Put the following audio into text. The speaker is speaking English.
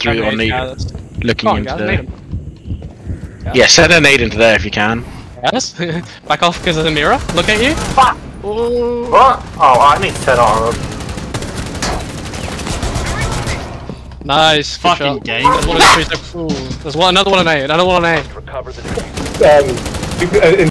through on the looking into guys, the. Yeah. Yeah, send a nade into there if you can. Yes. Back off because of the mirror. Look at you. Fuck! Ooh. What? Oh, I need to turn armor. Nice. Fucking game. There's one There's one. Another one on A. Another one on A. Um, uh, in